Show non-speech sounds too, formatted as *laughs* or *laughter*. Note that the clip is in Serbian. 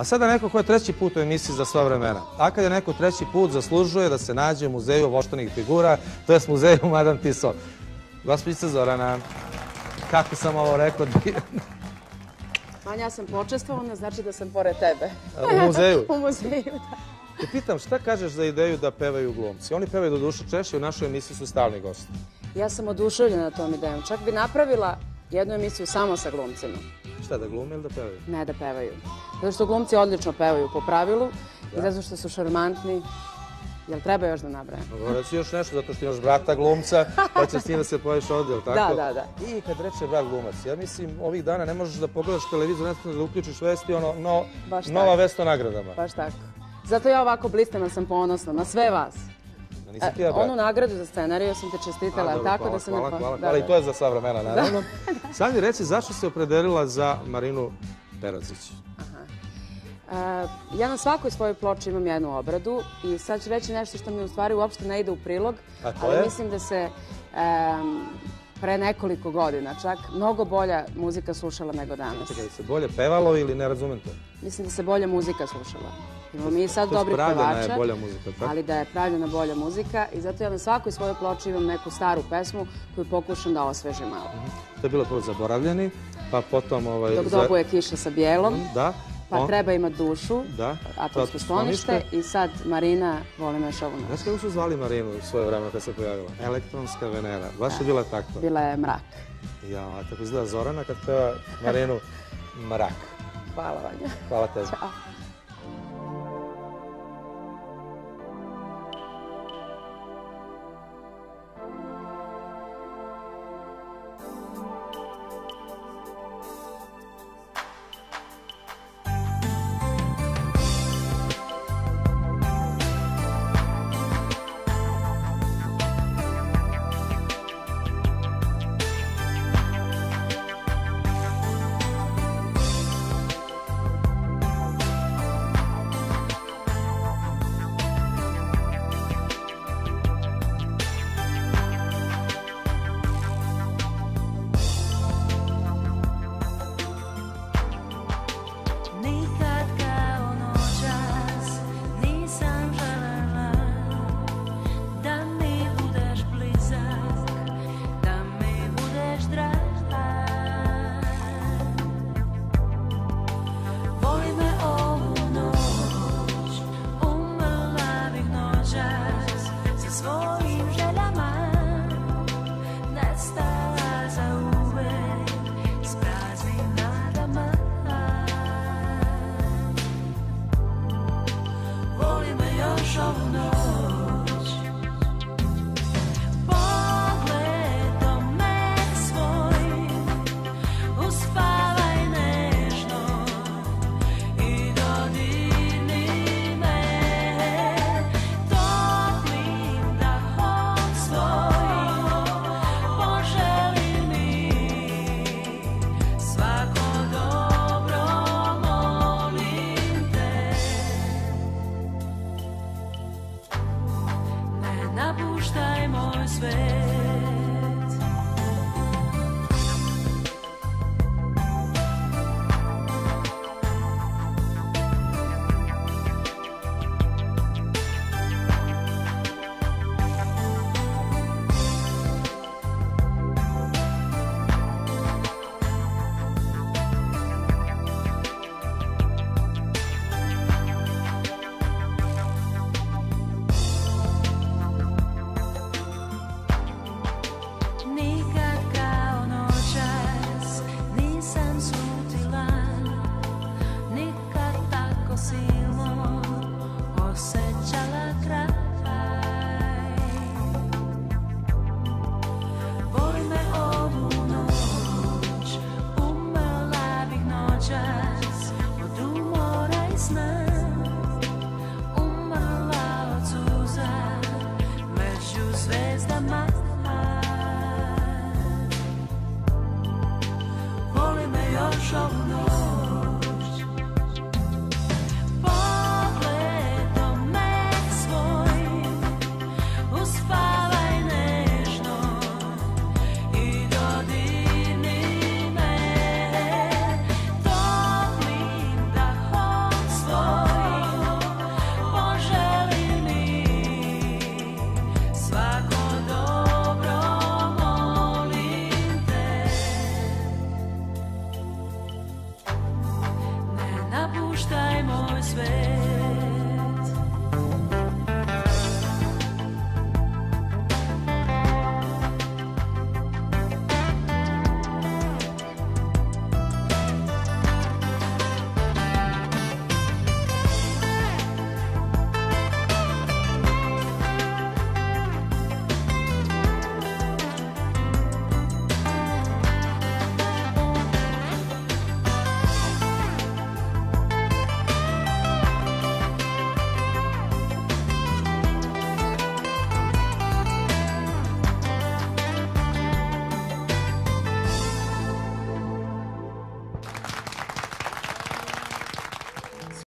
A sada neko ko je treći put u emisiji za sva vremena. A kad je neko treći put zaslužuje da se nađe u muzeju voštanih figura, to je muzeju Madame Tiso. Gospodica Zorana, kako sam ovo rekao? *laughs* Manja, ja sam počestvovana, znači da sam pored tebe. U muzeju? *laughs* u muzeju, da. Te pitam, šta kažeš za ideju da pevaju glumci? Oni pevaju do duše češće, u našoj emisiji su stalni gosti. Ja sam oduševljena tom idejom. Čak bi napravila jednu emisiju samo sa glumcima. Šta, da glume ili da pevaju? Ne da pevaju. Zato što glumci odlično pevaju po pravilu i zato što su šarmantni. Jel treba još da nabrajam? Mogu reći još nešto, zato što imaš brata glumca, pa će s njim da se pojaš ovdje, jel *laughs* tako? Da, da, da. I kad reče brat glumac, ja mislim, ovih dana ne možeš da pogledaš televizor, ne da uključiš vesti, ono, no, nova vest o nagradama. Baš tako. Zato ja ovako blistem, jer sam ponosna na sve vas. Da nisi ti E, ja brat. onu nagradu za scenariju sam te čestitala, A, dobro, tako hvala, da se hvala, ne... hvala, da, hvala, i da. to je za sva vremena, naravno. *laughs* Sad mi reci, zašto se opredelila za Marinu Perazić? A, ja na svakoj svojoj ploči imam jednu obradu i sad ću reći nešto što mi u stvari uopšte ne ide u prilog, ali mislim da se pre nekoliko godina čak mnogo bolja muzika slušala nego danas. Čekaj, se bolje pevalo ili ne razumem to? Mislim da se bolja muzika slušala. Imamo mi sad dobrih je pevača, muzika, ali da je pravljena bolja muzika i zato ja na svakoj svojoj ploči imam neku staru pesmu koju pokušam da osvežim malo. To je bilo prvo zaboravljeni, pa potom... Ovaj, Dok dobuje kiša sa bijelom, Da. Pa on- treba imati dušu, Da. atomsko To- sklonište i sad Marina volim još ovu noć. Znaš kako su zvali Marinu u svoje vreme kad se pojavila? Elektronska Venera. Baš je bila takva. Bila je mrak. Ja, a tako izgleda Zorana kad peva Marinu Mrak. Hvala Vanja. Hvala tebi. Ćao. Napuštaj moj svet